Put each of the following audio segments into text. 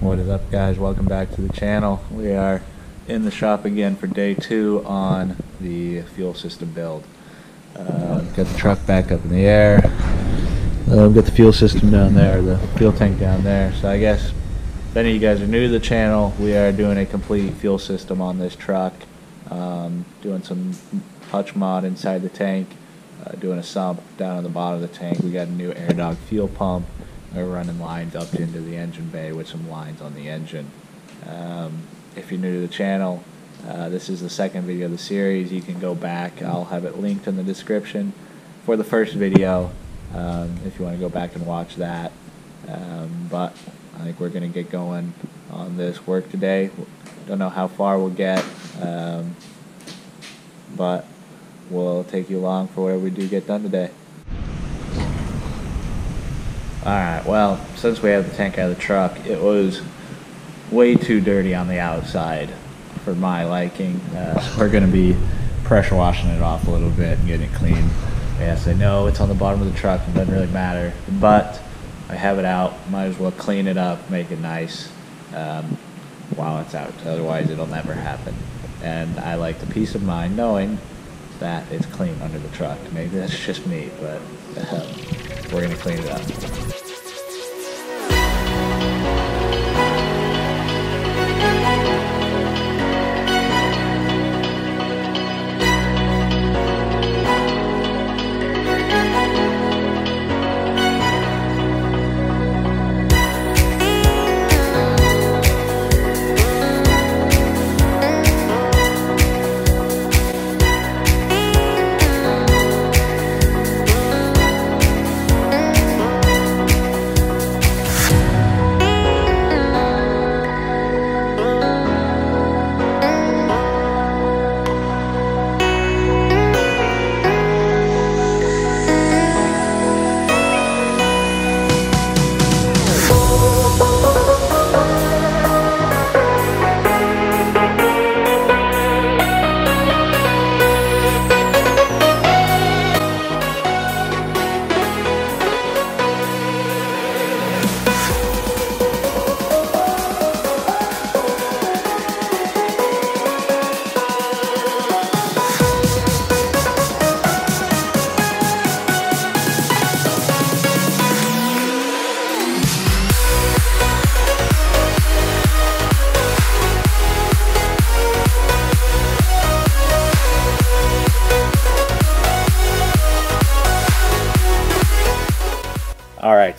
What is up guys, welcome back to the channel. We are in the shop again for day two on the fuel system build. Uh, got the truck back up in the air. Uh, got the fuel system down there, the fuel tank down there. So I guess if any of you guys are new to the channel, we are doing a complete fuel system on this truck. Um, doing some hutch mod inside the tank, uh, doing a sump down on the bottom of the tank. We got a new Airdog fuel pump. We're running lines up into the engine bay with some lines on the engine. Um, if you're new to the channel, uh, this is the second video of the series. You can go back. I'll have it linked in the description for the first video um, if you want to go back and watch that. Um, but I think we're going to get going on this work today. Don't know how far we'll get, um, but we'll take you along for whatever we do get done today. Alright, well, since we have the tank out of the truck, it was way too dirty on the outside for my liking. Uh, we're going to be pressure washing it off a little bit and getting it clean. Yes, I know it's on the bottom of the truck, it doesn't really matter, but I have it out, might as well clean it up, make it nice um, while it's out, otherwise it'll never happen. And I like the peace of mind knowing that it's clean under the truck. Maybe that's just me, but uh, we're going to clean it up.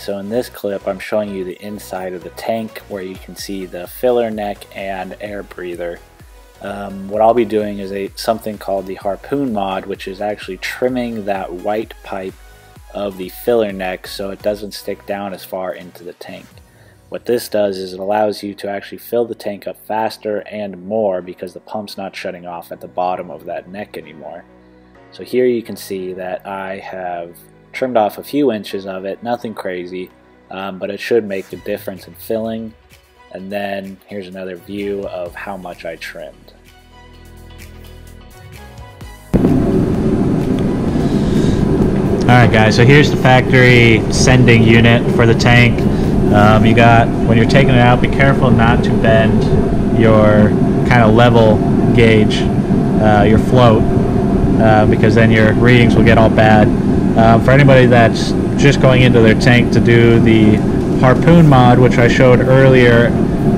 So in this clip I'm showing you the inside of the tank where you can see the filler neck and air breather. Um, what I'll be doing is a something called the harpoon mod which is actually trimming that white pipe of the filler neck so it doesn't stick down as far into the tank. What this does is it allows you to actually fill the tank up faster and more because the pump's not shutting off at the bottom of that neck anymore. So here you can see that I have trimmed off a few inches of it, nothing crazy, um, but it should make a difference in filling. And then here's another view of how much I trimmed. Alright guys, so here's the factory sending unit for the tank. Um, you got, when you're taking it out, be careful not to bend your kind of level gauge, uh, your float, uh, because then your readings will get all bad. Um, for anybody that's just going into their tank to do the harpoon mod, which I showed earlier,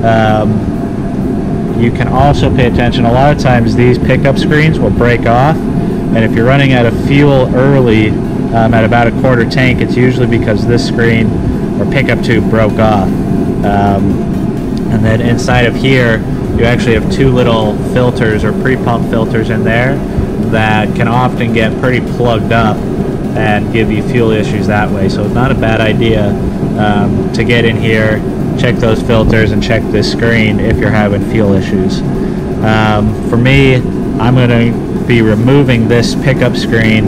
um, you can also pay attention. A lot of times these pickup screens will break off, and if you're running out of fuel early um, at about a quarter tank, it's usually because this screen or pickup tube broke off. Um, and then inside of here, you actually have two little filters or pre-pump filters in there that can often get pretty plugged up and give you fuel issues that way. So it's not a bad idea um, to get in here, check those filters, and check this screen if you're having fuel issues. Um, for me, I'm going to be removing this pickup screen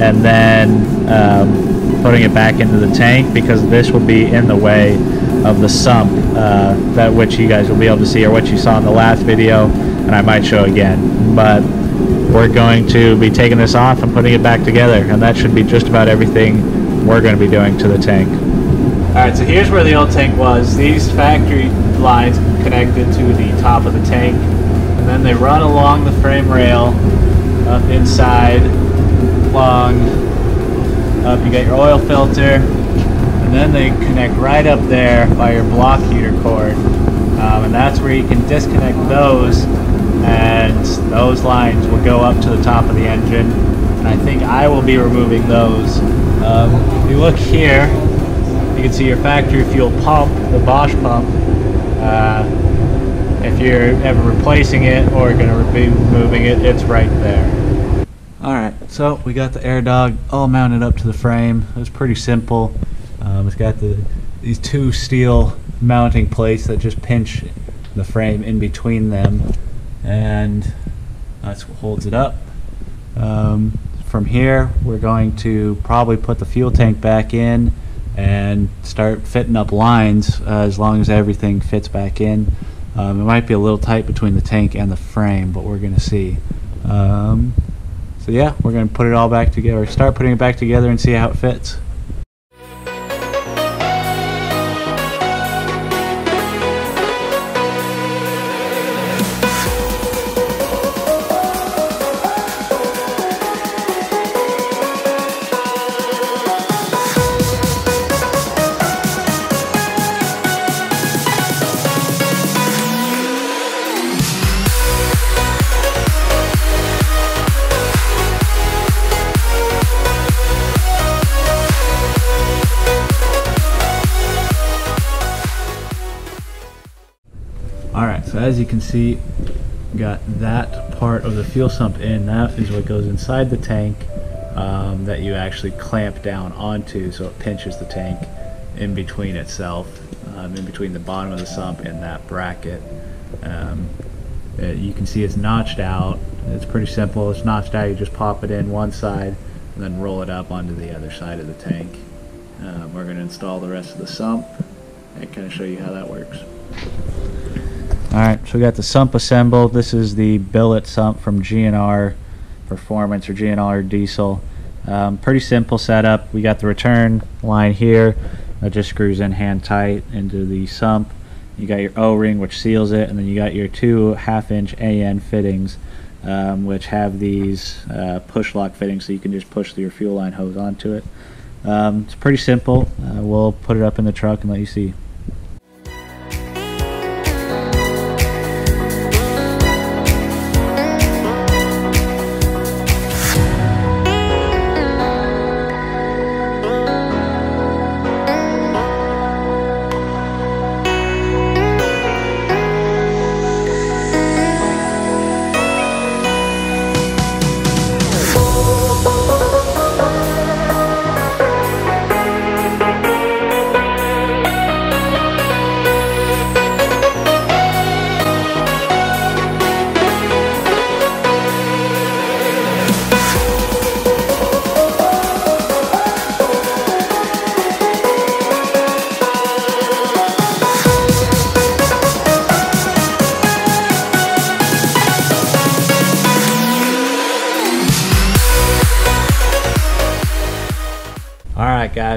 and then um, putting it back into the tank because this will be in the way of the sump uh, that which you guys will be able to see or what you saw in the last video and I might show again. But we're going to be taking this off and putting it back together and that should be just about everything we're going to be doing to the tank. Alright, so here's where the old tank was. These factory lines connected to the top of the tank. And then they run along the frame rail up inside, long up. You got your oil filter. And then they connect right up there by your block heater cord. Um, and that's where you can disconnect those and those lines will go up to the top of the engine. And I think I will be removing those. Um, if you look here, you can see your factory fuel pump, the Bosch pump. Uh, if you're ever replacing it or going to be removing it, it's right there. Alright, so we got the Airdog all mounted up to the frame. It was pretty simple. Um, it's got the these two steel mounting plates that just pinch the frame in between them and that's what holds it up. Um, from here we're going to probably put the fuel tank back in and start fitting up lines uh, as long as everything fits back in. Um, it might be a little tight between the tank and the frame, but we're going to see. Um, so yeah, we're going to put it all back together, start putting it back together and see how it fits. As you can see, got that part of the fuel sump in. That is what goes inside the tank um, that you actually clamp down onto so it pinches the tank in between itself, um, in between the bottom of the sump and that bracket. Um, it, you can see it's notched out. It's pretty simple. It's notched out. You just pop it in one side and then roll it up onto the other side of the tank. Um, we're going to install the rest of the sump and kind of show you how that works. Alright, so we got the sump assembled. This is the billet sump from G&R Performance or G&R Diesel. Um, pretty simple setup. We got the return line here. That just screws in hand tight into the sump. You got your O-ring which seals it, and then you got your two half-inch AN fittings, um, which have these uh, push lock fittings, so you can just push your fuel line hose onto it. Um, it's pretty simple. Uh, we'll put it up in the truck and let you see.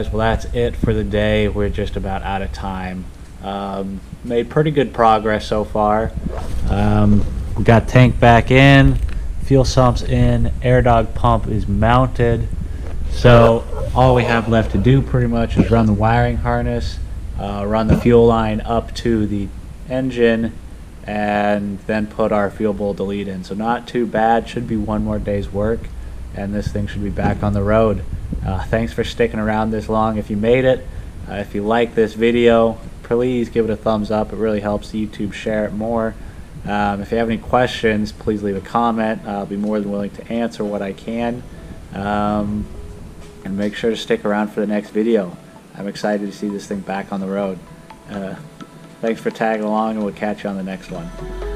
Guys, well that's it for the day. We're just about out of time. Um, made pretty good progress so far. Um, we got tank back in, fuel sumps in, Airdog pump is mounted. So all we have left to do pretty much is run the wiring harness, uh, run the fuel line up to the engine, and then put our fuel bowl delete in. So not too bad, should be one more day's work, and this thing should be back on the road. Uh, thanks for sticking around this long if you made it. Uh, if you like this video, please give it a thumbs up. It really helps YouTube share it more. Um, if you have any questions, please leave a comment. I'll be more than willing to answer what I can. Um, and make sure to stick around for the next video. I'm excited to see this thing back on the road. Uh, thanks for tagging along, and we'll catch you on the next one.